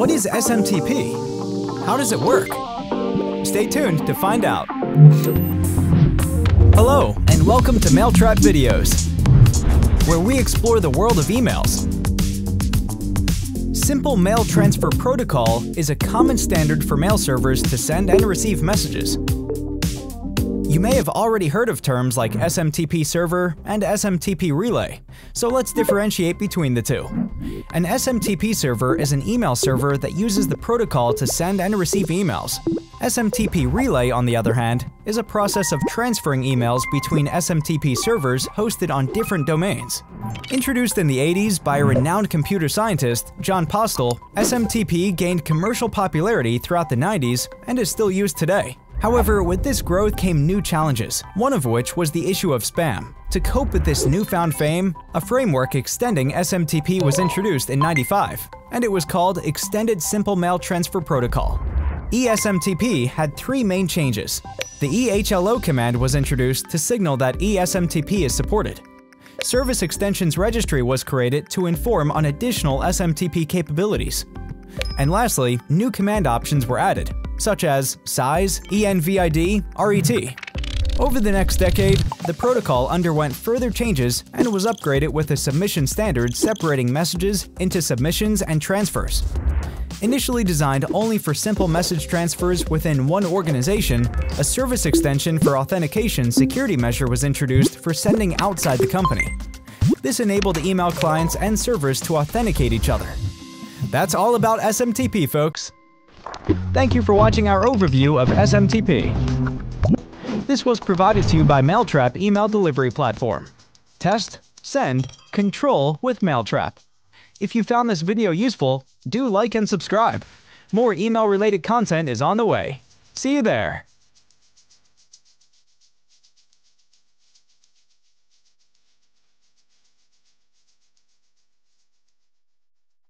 What is SMTP? How does it work? Stay tuned to find out. Hello, and welcome to Mailtrap Videos, where we explore the world of emails. Simple Mail Transfer Protocol is a common standard for mail servers to send and receive messages. You may have already heard of terms like SMTP server and SMTP relay, so let's differentiate between the two. An SMTP server is an email server that uses the protocol to send and receive emails. SMTP relay, on the other hand, is a process of transferring emails between SMTP servers hosted on different domains. Introduced in the 80s by a renowned computer scientist, Jon Postel, SMTP gained commercial popularity throughout the 90s and is still used today. However, with this growth came new challenges, one of which was the issue of spam. To cope with this newfound fame, a framework extending SMTP was introduced in 95, and it was called Extended Simple Mail Transfer Protocol. ESMTP had three main changes. The EHLO command was introduced to signal that ESMTP is supported. Service Extensions Registry was created to inform on additional SMTP capabilities. And lastly, new command options were added, such as size, ENVID, RET. Over the next decade, the protocol underwent further changes and was upgraded with a submission standard separating messages into submissions and transfers. Initially designed only for simple message transfers within one organization, a service extension for authentication security measure was introduced for sending outside the company. This enabled email clients and servers to authenticate each other. That's all about SMTP, folks. Thank you for watching our overview of SMTP. This was provided to you by Mailtrap email delivery platform. Test, send, control with Mailtrap. If you found this video useful, do like and subscribe. More email-related content is on the way. See you there!